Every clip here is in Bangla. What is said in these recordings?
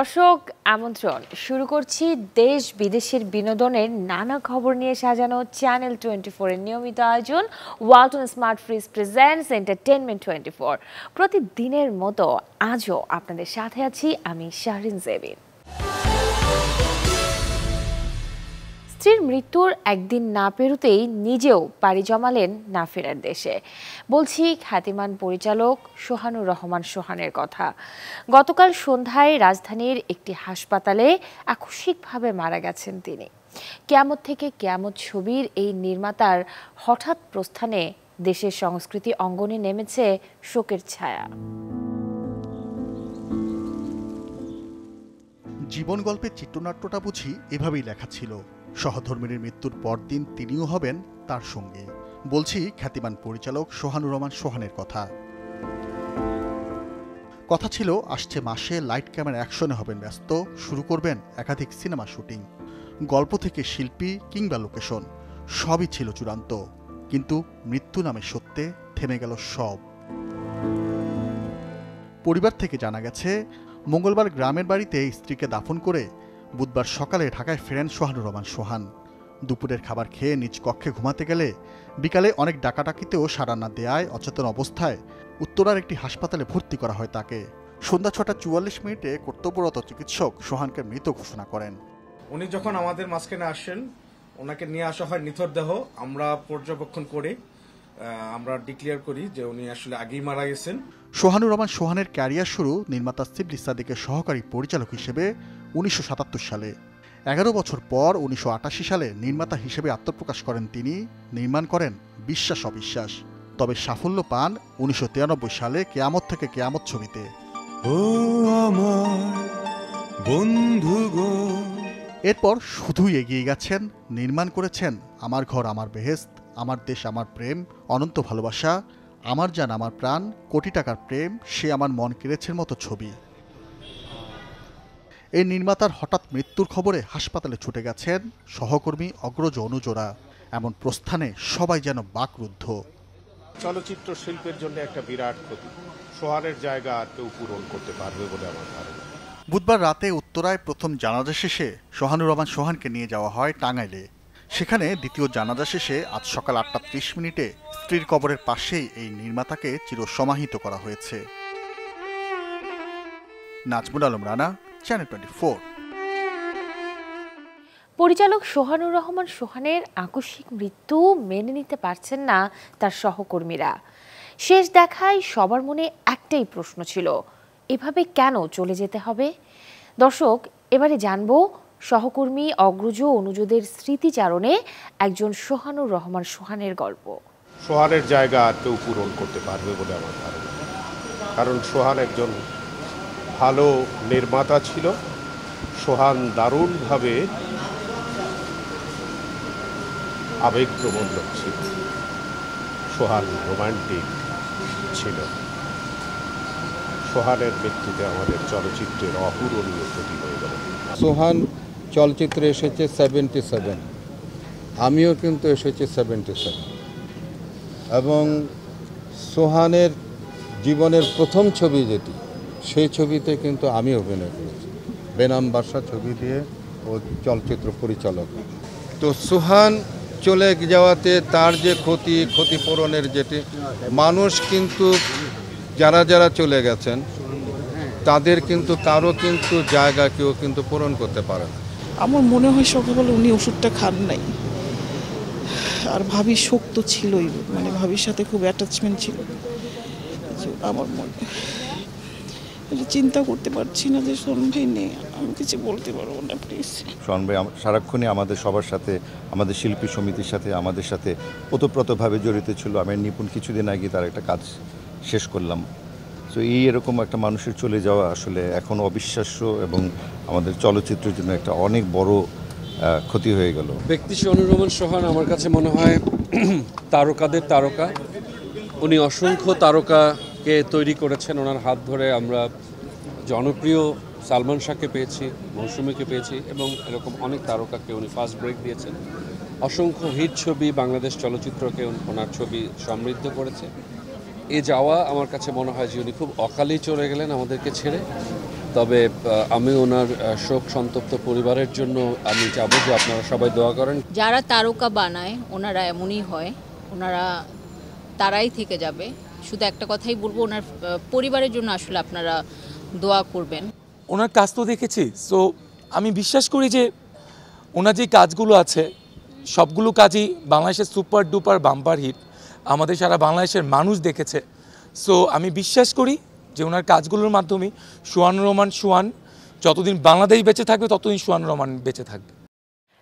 দর্শক, আমন্ত্রণ। শুরু করছি দেশ বিদেশের বিনোদনের নানা খবর নিয়ে সাজানো চ্যানেল টোয়েন্টি ফোরের নিয়মিত আয়োজন Walton smart fridge presents entertainment twenty four প্রতিদিনের মতো আজও আপনাদের সাথে আছি আমি শাহরিন জেবিন। স্ত্রীর মৃত্যুর একদিন না পেরুতেই নিজেও পাড়ি জমালেন না ফেরার দেশে। বলছি খ্যাতিমান পরিচালক সোহানুর রহমান সোহানের কথা। গতকাল সন্ধ্যায় রাজধানীর একটি হাসপাতালে আকস্মিকভাবে মারা গেছেন তিনি। কেয়ামত থেকে কেয়ামত ছবির এই নির্মাতার হঠাৎ প্রস্থানে দেশের সংস্কৃতি অঙ্গনে নেমেছে শোকের ছায়া। জীবন গল্পের চিত্রনাট্যটা বুঝি এভাবেই লেখা ছিল। সহধর্মিনীর মৃত্যুর পরদিন তিনিও হবেন তার সঙ্গে। বলছি, খ্যাতিমান পরিচালক সোহানুর রহমান সোহানের কথা। কথা ছিল, আসছে মাসে লাইট ক্যামেরা অ্যাকশনে হবেন ব্যস্ত, শুরু করবেন একাধিক সিনেমা শুটিং। গল্প থেকে শিল্পী কিংবা লোকেশন, সবই ছিল চূড়ান্ত। কিন্তু মৃত্যু নামে সত্যে থেমে গেল সব। পরিবার থেকে জানা গেছে, মঙ্গলবার গ্রামের বাড়িতে স্ত্রীকে দাফন করে বুধবার সকালে ঢাকায় ফেরেন সোহানুর রহমান সোহান। দুপুরের খাবার খেয়ে নিজ কক্ষে ঘুমাতে গেলে বিকালে অনেক ডাকাডাকিতেও সাড়া না দেয়ায় অচেতন অবস্থায় উত্তরার একটি হাসপাতালে ভর্তি করা হয় তাকে। সন্ধ্যা ছটা চুয়াল্লিশ মিনিটে কর্তব্যরত চিকিৎসক সোহানকে মৃত ঘোষণা করেন। উনি যখন আমাদের মাঝখানে আসেন ওনাকে নিয়ে আসা হয় নিথর দেহ। আমরা পর্যবেক্ষণ করে আমরা ডিক্লেয়ার করি যে উনি আসলে আগেই মারা গেছেন। সোহানুর রহমান সোহানের ক্যারিয়ার শুরু নির্মাতা সিবলি সাদিকের সহকারী পরিচালক হিসেবে উনিশশো সাতাত্তর সালে। এগারো বছর পর উনিশশো আটাশি সালে নির্মাতা হিসেবে আত্মপ্রকাশ করেন তিনি নির্মাণ করেন বিশ্বাস অবিশ্বাস। তবে সাফল্য পান উনিশশো তিরানব্বই সালে কেয়ামত থেকে কেয়ামত ছবিতে। এরপর শুধুই এগিয়ে গেছেন নির্মাণ করেছেন আমার ঘর আমার বেহেস্ত আমার দেশ আমার প্রেম অনন্ত ভালোবাসা আমার জান আমার প্রাণ কোটি টাকার প্রেম সে আমার মন কেড়েছের মতো ছবি। এই নির্মাতার হঠাৎ মৃত্যুর খবরে হাসপাতালে ছুটে গেছেন সহকর্মী অগ্রজ অনুজোড়া। এমন প্রস্থানে সবাই যেন বাকরুদ্ধ। চলচ্চিত্র শিল্পের জন্য একটা বিরাট ক্ষতি। সোহানের জায়গা আর কেউ পূরণ করতে পারবে বলে আমার ধারণা। বুধবার রাতে উত্তরায় প্রথম জানাজা শেষে সোহানুর রহমান সোহানকে নিয়ে যাওয়া হয় টাঙ্গাইলে। সেখানে দ্বিতীয় জানাজা শেষে আজ সকাল আটটা ত্রিশ মিনিটে স্ত্রীর কবরের পাশেই এই নির্মাতাকে চিরসমাহিত করা হয়েছে। Nazmul Alam Rana channel twenty four পরিচালক সোহানুর রহমান সোহানের আকস্মিক মৃত্যু মেনে নিতে পারছেন না তার সহকর্মীরা। শেষ দেখায় সবার মনে একটাই প্রশ্ন ছিল এভাবে কেন চলে যেতে হবে? দর্শক এবারে জানব সহকর্মী অগ্রজ অনুজদের স্মৃতিচারণে একজন সোহানুর রহমান সোহানের গল্প। সোহানের জায়গা আর কেউ পূরণ করতে পারবে বলে আমার ধারণা। কারণ সোহান একজন ভালো নির্মাতা ছিল। সোহান দারুণভাবে আবেগপ্রবণ লোক ছিল। সোহান রোমান্টিক ছিল। সোহানের মৃত্যুতে আমাদের চলচ্চিত্রের অপূরণীয় ক্ষতি হয়ে গেল। সোহান চলচ্চিত্রে এসেছে সেভেন্টি সেভেন। আমিও কিন্তু এসেছি সেভেন্টি সেভেন। এবং সোহানের জীবনের প্রথম ছবি যেটি সেই ছবিতে কিন্তু আমি অভিনয় করেছি। বেনাম বাসা ছবি দিয়ে ও চলচ্চিত্র পরিচালক। তো সুহান চলে যাওয়াতে তার যে ক্ষতি, ক্ষতিপূরণের যেটি, মানুষ কিন্তু যারা যারা চলে গেছেন, তাদের কিন্তু কারও কিন্তু জায়গা কেউ কিন্তু পূরণ করতে পারে না। আমার মনে হয় সকালবেলা উনি ওষুধটা খান নাই। আর ভাবির শোক তো ছিলই মানে ভাবির সাথে খুব অ্যাটাচমেন্ট ছিল। আমার মনে এটা চিন্তা করতে পারছি না যে সোন ভাই নেই। আমি কিছু বলতে পারব না প্লিজ শোন ভাই সারাক্ষণই আমাদের সবার সাথে আমাদের শিল্পী সমিতির সাথে আমাদের সাথে ওতপ্রোতভাবে জড়িত ছিল। আমি নিপুণ কিছুদিন আগে তার একটা কাজ শেষ করলাম। তো এই এরকম একটা মানুষের চলে যাওয়া আসলে এখন অবিশ্বাস্য এবং আমাদের চলচ্চিত্রের জন্য একটা অনেক বড় ক্ষতি হয়ে গেল। ব্যক্তি অনুরমন সোহান আমার কাছে মনে হয় তারকাদের তারকা। উনি অসংখ্য তারকাকে তৈরি করেছেন, ওনার হাত ধরে আমরা জনপ্রিয় সালমান শাহকে পেয়েছি, মৌসুমীকে পেয়েছি এবং এরকম অনেক তারকাকে উনি ফার্স্ট ব্রেক দিয়েছেন। অসংখ্য হিট ছবি, বাংলাদেশ চলচ্চিত্রকে ওনার ছবি সমৃদ্ধ করেছে। এ যাওয়া আমার কাছে মনে হয় যে উনি খুব অকালেই চলে গেলেন আমাদেরকে ছেড়ে। তবে আমি ওনার শোক সন্তপ্ত পরিবারের জন্য আমি চাবো যে আপনারা সবাই দোয়া করেন। যারা তারকা বানায়, ওনারা এমনই হয়। ওনারা, তারাই থেকে যাবে। শুধু একটা কথাই বলব, ওনার পরিবারের জন্য আসলে আপনারা দোয়া করবেন। ওনার কাজ তো দেখেছি সো আমি বিশ্বাস করি যে ওনার যে কাজগুলো আছে, সবগুলো কাজই বাংলাদেশের সুপার ডুপার বাম্পার হিট। আমাদের সারা বাংলাদেশের মানুষ দেখেছে। সো আমি বিশ্বাস করি যে ওনার কাজগুলোর মাধ্যমে সুয়ান রহমান সুয়ান, যতদিন বাংলাদেশ বেঁচে থাকবে, ততদিন সুয়ান রহমান বেঁচে থাকবে।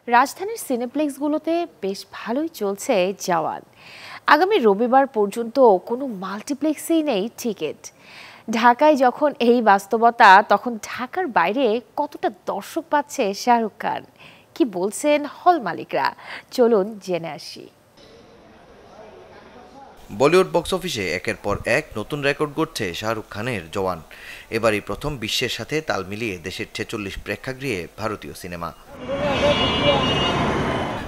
রাজধানীর সিনেপ্লেক্সগুলোতে বেশ ভালোই চলছে জওয়ান আগামী রবিবার পর্যন্ত কোনো মাল্টিপ্লেক্সেই নেই টিকিট। ঢাকায় যখন এই বাস্তবতা, তখন ঢাকার বাইরে কতটা দর্শক পাচ্ছে শাহরুখ খান? কি বলছেন হল মালিকরা? চলুন জেনে আসি। বলিউড বক্স অফিসে একের পর এক নতুন রেকর্ড গড়ছে শাহরুখ খানের জওয়ান। এবারই প্রথম বিশ্বের সাথে তাল মিলিয়ে দেশের ছেচল্লিশ প্রেক্ষাগৃহে ভারতীয় সিনেমা।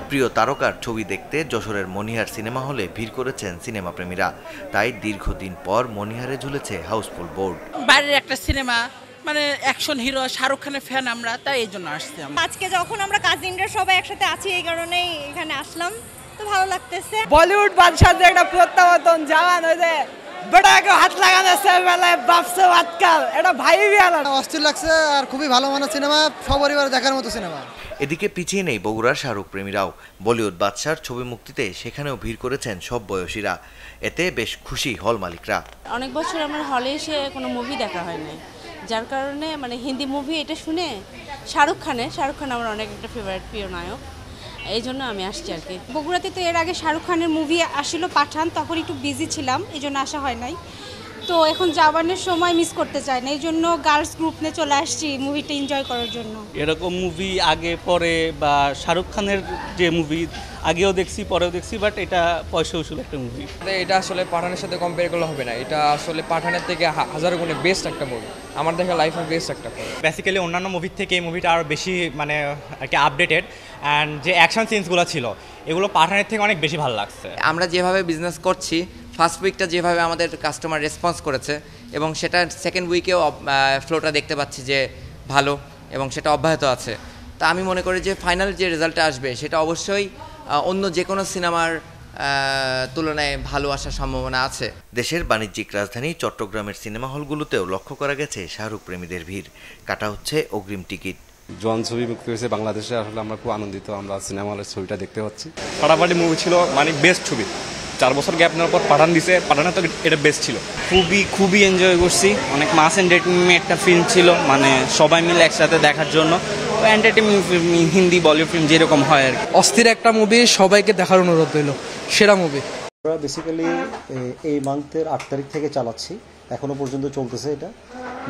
প্রিয় তারকার ছবি দেখতে যশোরের মনিহার সিনেমা হলে ভিড় করেছেন সিনেমা প্রেমীরা তাই দীর্ঘদিন পর মনিহারে ঝুলেছে হাউসফুল বোর্ড। বাইরের একটা সিনেমা মানে অ্যাকশন হিরো শাহরুখ খানের ফ্যান আমরা তাই এই জন্য আসছি আজকে যখন আমরা কাজিনরা সবাই একসাথে আছি এই কারণেই এখানে আসলাম। তো ভালো লাগতেছে। বলিউড বাদশাহ যে একটা প্রত্যাবর্তন জানান ওই যে বেটাকে হাত লাগানো বেলায় বাপসে আজকাল এটা ভাই বিয়ালা অস্থির লাগছে আর খুবই ভালো মানের সিনেমা সপরিবার দেখার মতো সিনেমা। এদিকে পিছিয়ে নেই বগুড়ার শাহরুখ প্রেমীরাও। বলিউড বাদশার ছবি মুক্তিতে সেখানেও ভিড় করেছেন সব বয়সীরা। এতে বেশ খুশি হল মালিকরা। অনেক বছর আমার হলে এসে কোনো মুভি দেখা হয় নাই। যার কারণে মানে হিন্দি মুভি এটা শুনে শাহরুখ খানের শাহরুখ খান আমার অনেক একটা ফেভারিট প্রিয় নায়ক। এই জন্য আমি আসছি আর কি। বগুড়াতে তো এর আগে শাহরুখ খানের মুভি আসছিল পাঠান, তখন একটু বিজি ছিলাম, এই জন্য আসা হয় নাই। তো এখন যাবানের সময় মিস করতে চাই না এই জন্য গার্লস গ্রুপ নিয়ে চলে আসছি মুভিটা এনজয় করার জন্য। এরকম মুভি আগে পরে বা শাহরুখ খানের যে মুভি আগেও দেখছি পরেও দেখছি বাট এটা পয়সা উসুল একটা মুভি এটা আসলে পাঠানের সাথে কম্পেয়ার করলে হবে না। এটা আসলে পাঠানের থেকে হা- হাজার গুণে বেস্ট একটা মুভি আমার দেখা লাইফের বেস্ট একটা মুভি বেসিক্যালি অন্যান্য মুভির থেকে এই মুভিটা আরও বেশি মানে আর কি আপডেটেড অ্যান্ড যে অ্যাকশন সিনসগুলো ছিল এগুলো পাঠানের থেকে অনেক বেশি ভালো লাগছে। আমরা যেভাবে বিজনেস করছি ফার্স্ট উইকটা যেভাবে আমাদের কাস্টমার রেসপন্স করেছে এবং সেটা সেকেন্ড উইকেও ফ্লোটা দেখতে পাচ্ছি যে ভালো এবং সেটা অব্যাহত আছে। তা আমি মনে করি যে ফাইনাল যে রেজাল্টটা আসবে সেটা অবশ্যই অন্য যে কোনো সিনেমার তুলনায় ভালো আসার সম্ভাবনা আছে। দেশের বাণিজ্যিক রাজধানী চট্টগ্রামের সিনেমা হলগুলোতেও লক্ষ্য করা গেছে শাহরুখ প্রেমীদের ভিড়। কাটা হচ্ছে অগ্রিম টিকিট। জোয়ান ছবি মুক্তি হয়েছে বাংলাদেশে আসলে আমরা খুব আনন্দিত আমরা সিনেমা হলের ছবিটা দেখতে পাচ্ছি। ফাটাফাটি মুভি ছিল মানে বেস্ট ছবি। চার বছর গ্যাপ নেওয়ার পর পাঠান দিছে। পাঠানের তো এটা বেস্ট ছিল। খুবই খুবই এনজয় করছি। অনেক মাস এন্টারটেনমেন্ট একটা ফিল্ম ছিল মানে সবাই মিলে একসাথে দেখার জন্য। Entertainment film Hindi Bollywood film যেরকম হয় আর কি। অস্থির একটা মুভি সবাইকে দেখার অনুরোধ রইল। সেরা মুভি আমরা বেসিক্যালি এই মান্থের আট তারিখ থেকে চালাচ্ছি। এখনও পর্যন্ত চলতেছে এটা।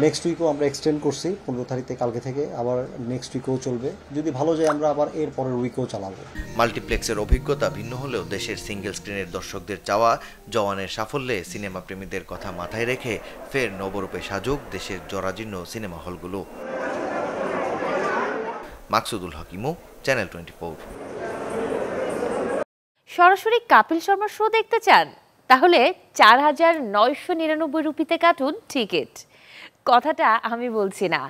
নেক্সট উইকও আমরা এক্সটেন্ড করছি পনেরো তারিখে কালকে থেকে আবার নেক্সট উইকেও চলবে। যদি ভালো যায় আমরা আবার এর পরের উইকেও চালাবো। মাল্টিপ্লেক্সের অভিজ্ঞতা ভিন্ন হলেও দেশের সিঙ্গেল স্ক্রিনের দর্শকদের চাওয়া জওয়ানের সাফল্যে সিনেমা প্রেমীদের কথা মাথায় রেখে ফের নবরূপে সাজুক দেশের জরাজীর্ণ সিনেমা হলগুলো। মাকসুদুল হাকিমু চ্যানেল টোয়েন্টি সরাসরি কাপিল শর্মার শো দেখতে চান? তাহলে চার হাজার নয়শো নিরানব্বই রুপিতে কাটুন টিকিট। কথাটা আমি বলছি না।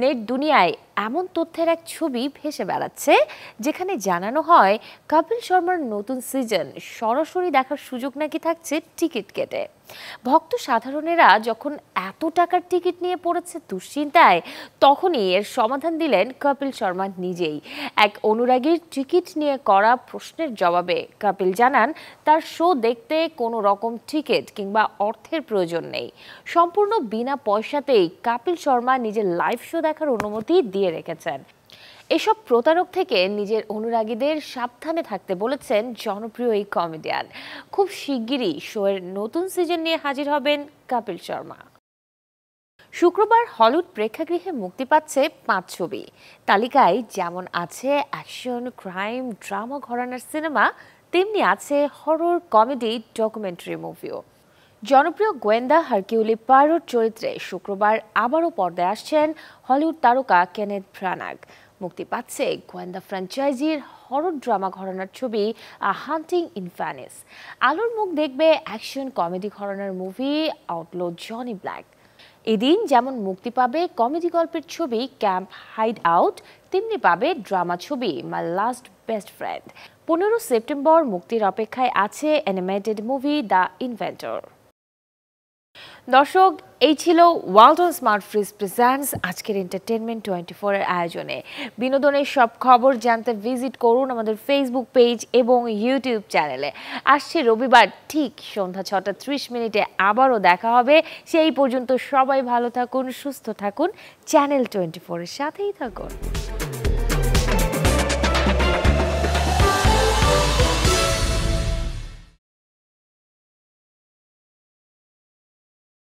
নেট দুনিয়ায় এমন তথ্যের এক ছবি ভেসে বেড়াচ্ছে, যেখানে জানানো হয়, কপিল শর্মার নতুন সিজন সরাসরি দেখার সুযোগ নাকি থাকছে টিকিট কেটে। ভক্ত সাধারণেরা যখন এত টাকার টিকিট নিয়ে পড়েছে দুশ্চিন্তায়, তখনই এর সমাধান দিলেন কপিল শর্মা নিজেই। এক অনুরাগীর টিকিট নিয়ে করা প্রশ্নের জবাবে কপিল জানান, তার শো দেখতে কোনো রকম টিকিট কিংবা অর্থের প্রয়োজন নেই। সম্পূর্ণ বিনা পয়সাতেই কপিল শর্মা নিজের লাইভ শো দেখার অনুমতি দিয়ে রেখেছেন। এসব প্রতারক থেকে নিজের অনুরাগীদের সাবধানে থাকতে বলেছেন জনপ্রিয় এই কমেডিয়ান। খুব শিগগিরই শোয়ের নতুন সিজন নিয়ে হাজির হবেন কপিল শর্মা। শুক্রবার হলিউড প্রেক্ষাগৃহে মুক্তি পাচ্ছে পাঁচ ছবি। তালিকায় যেমন আছে অ্যাকশন, ক্রাইম, ড্রামা ঘরানার সিনেমা, তেমনি আছে হরর, কমেডি, ডকুমেন্টারি মুভিও। জনপ্রিয় গোয়েন্দা হারকিউলি পারোর চরিত্রে শুক্রবার আবারও পর্দায় আসছেন হলিউড তারকা কেনেথ ব্রানাগ মুক্তি পাচ্ছে গোয়েন্দা ফ্র্যাঞ্চাইজির হরর ড্রামা ঘরানার ছবি, আ, হান্টিং ইন ভ্যানিস। আলোর মুখ দেখবে অ্যাকশন কমেডি ঘরানার মুভি, আউটলো জনি ব্ল্যাক। এদিন যেমন মুক্তি পাবে কমেডি গল্পের ছবি ক্যাম্প হাইড আউট তেমনি পাবে ড্রামা ছবি মাই লাস্ট বেস্ট ফ্রেন্ড। পনেরো সেপ্টেম্বর মুক্তির অপেক্ষায় আছে অ্যানিমেটেড মুভি দ্য ইনভেন্টর। দর্শক, এই ছিল ওয়ালটন স্মার্ট ফ্রিজ প্রেজেন্টস আজকের এন্টারটেনমেন্ট টোয়েন্টি ফোরের আয়োজনে। বিনোদনের সব খবর জানতে ভিজিট করুন আমাদের ফেসবুক পেজ এবং ইউটিউব চ্যানেলে আসছে রবিবার, ঠিক সন্ধ্যা ছটা ত্রিশ মিনিটে আবারও দেখা হবে। সেই পর্যন্ত সবাই ভালো থাকুন, সুস্থ থাকুন। চ্যানেল টোয়েন্টি ফোরের সাথেই থাকুন।